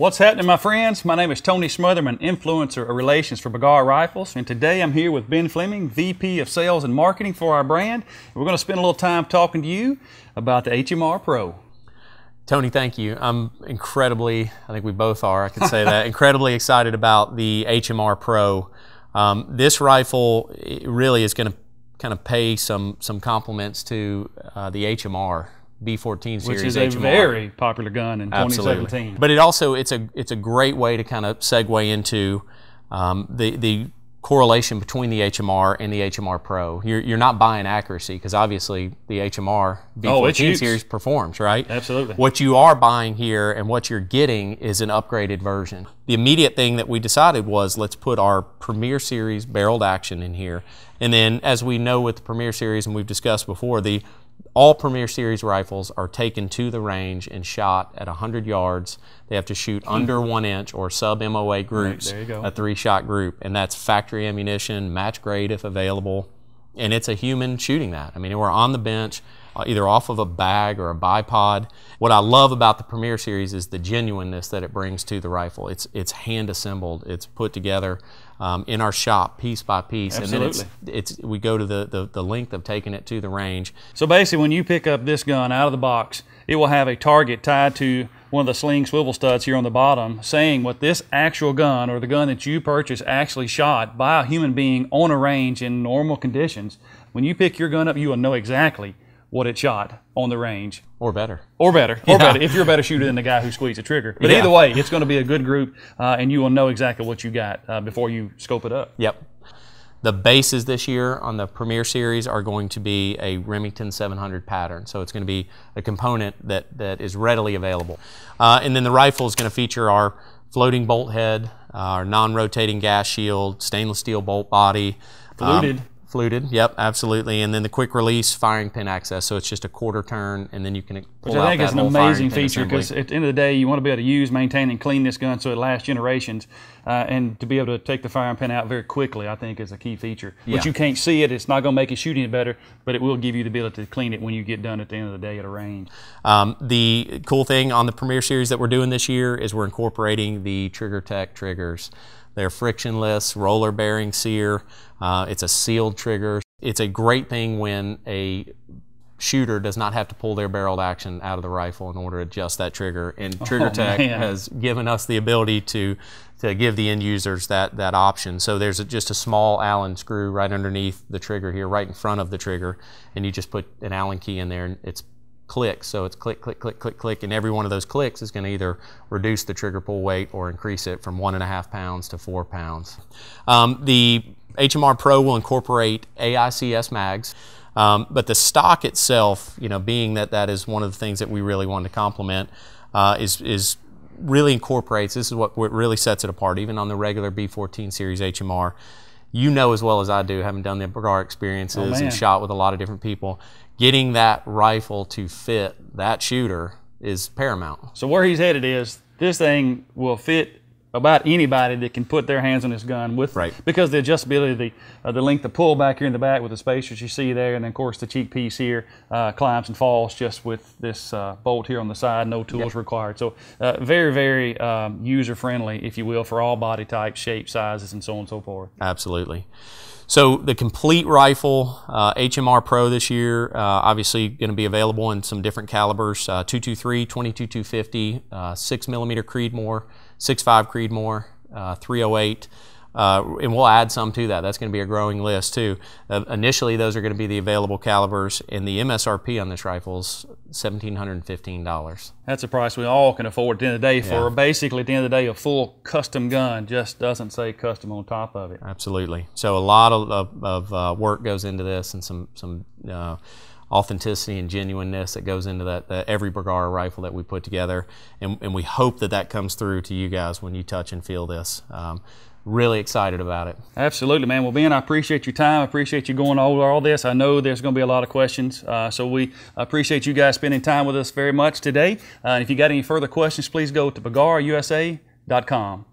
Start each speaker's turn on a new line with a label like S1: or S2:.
S1: What's happening, my friends? My name is Tony Smotherman, influencer of relations for Bergara Rifles, and today I'm here with Ben Fleming, VP of Sales and Marketing for our brand. We're going to spend a little time talking to you about the HMR Pro.
S2: Tony, thank you. I'm incredibly, I think we both are, I can say that, incredibly excited about the HMR Pro. Um, this rifle really is going to kind of pay some, some compliments to uh, the HMR. B14 series,
S1: which is a
S2: HMR.
S1: very popular gun in
S2: Absolutely.
S1: 2017.
S2: But it also it's a it's a great way to kind of segue into um, the the correlation between the HMR and the HMR Pro. You're, you're not buying accuracy because obviously the HMR
S1: Oh,
S2: B14
S1: shoots.
S2: series performs, right?
S1: Absolutely.
S2: What you are buying here and what you're getting is an upgraded version. The immediate thing that we decided was let's put our Premier Series barreled action in here. And then as we know with the Premier Series and we've discussed before, the all Premier Series rifles are taken to the range and shot at 100 yards. They have to shoot hmm. under one inch or sub MOA groups,
S1: go.
S2: a three shot group. And that's factory ammunition, match grade if available. And it's a human shooting that. I mean, we're on the bench, either off of a bag or a bipod. What I love about the Premier Series is the genuineness that it brings to the rifle. It's, it's hand assembled, it's put together um, in our shop piece by piece. And then it's, it's, we go to the, the, the length of taking it to the range.
S1: So basically, when you pick up this gun out of the box, it will have a target tied to one of the sling swivel studs here on the bottom saying what this actual gun or the gun that you purchased actually shot by a human being on a range in normal conditions. When you pick your gun up, you will know exactly what it shot on the range.
S2: Or better.
S1: Or better, or
S2: Yeah.
S1: better, if you're a better shooter than the guy who squeezed the trigger. But
S2: Yeah.
S1: either way, it's going to be a good group, uh, and you will know exactly what you got uh, before you scope it up.
S2: Yep. The bases this year on the Premier Series are going to be a Remington 700 pattern. So it's going to be a component that, that is readily available. Uh, and then the rifle is going to feature our floating bolt head, uh, our non-rotating gas shield, stainless steel bolt body. um,
S1: Fluted.
S2: yep, absolutely. And then the quick release firing pin access. So it's just a quarter turn and then you can
S1: Which I think is an amazing feature because at the end of the day, you want to be able to use, maintain, and clean this gun so it lasts generations, uh, and to be able to take the firing pin out very quickly, I think is a key feature.
S2: Yeah.
S1: But you can't see it; it's not going to make it shoot any better, but it will give you the ability to clean it when you get done at the end of the day at a range.
S2: Um, the cool thing on the Premier Series that we're doing this year is we're incorporating the TriggerTech triggers. They're frictionless, roller bearing sear. Uh, it's a sealed trigger. It's a great thing when a shooter does not have to pull their barreled action out of the rifle in order to adjust that trigger. And Trigger
S1: Oh,
S2: Tech
S1: man.
S2: has given us the ability to to give the end users that that option. So there's a, just a small Allen screw right underneath the trigger here, right in front of the trigger, and you just put an Allen key in there, and it's clicks. So it's click, click, click, click, click, and every one of those clicks is going to either reduce the trigger pull weight or increase it from one and a half pounds to four pounds. Um, the HMR Pro will incorporate AICS mags. Um, but the stock itself, you know, being that that is one of the things that we really wanted to complement, uh, is is really incorporates. This is what, really sets it apart, even on the regular B14 series HMR. You know as well as I do, having done the Bergara experiences
S1: Oh,
S2: and shot with a lot of different people, getting that rifle to fit that shooter is paramount.
S1: So where he's headed is this thing will fit about anybody that can put their hands on this gun with
S2: Right.
S1: because the adjustability, the uh, the length of pull back here in the back with the spacers you see there, and then of course the cheek piece here uh, climbs and falls just with this uh, bolt here on the side, no tools required. So uh, very very um, user friendly, if you will, for all body types, shapes, sizes, and so on and so forth.
S2: Absolutely. So the complete rifle, uh, HMR Pro this year, uh, obviously going to be available in some different calibers: uh, 223, 22 250, uh, six millimeter Creedmoor, 6.5 Creedmoor, uh, 308. Uh, and we'll add some to that. That's going to be a growing list too. Uh, initially, those are going to be the available calibers, and the MSRP on this rifle is seventeen hundred and fifteen dollars.
S1: That's a price we all can afford at the end of the day for
S2: Yeah.
S1: basically at the end of the day a full custom gun just doesn't say custom on top of it.
S2: Absolutely. So a lot of, of, of uh, work goes into this, and some some uh, authenticity and genuineness that goes into that, that every Bergara rifle that we put together, and, and we hope that that comes through to you guys when you touch and feel this. Um, really excited about it.
S1: Absolutely, man. Well, Ben, I appreciate your time. I appreciate you going over all this. I know there's going to be a lot of questions, uh, so we appreciate you guys spending time with us very much today. Uh, and if you got any further questions, please go to BergaraUSA.com.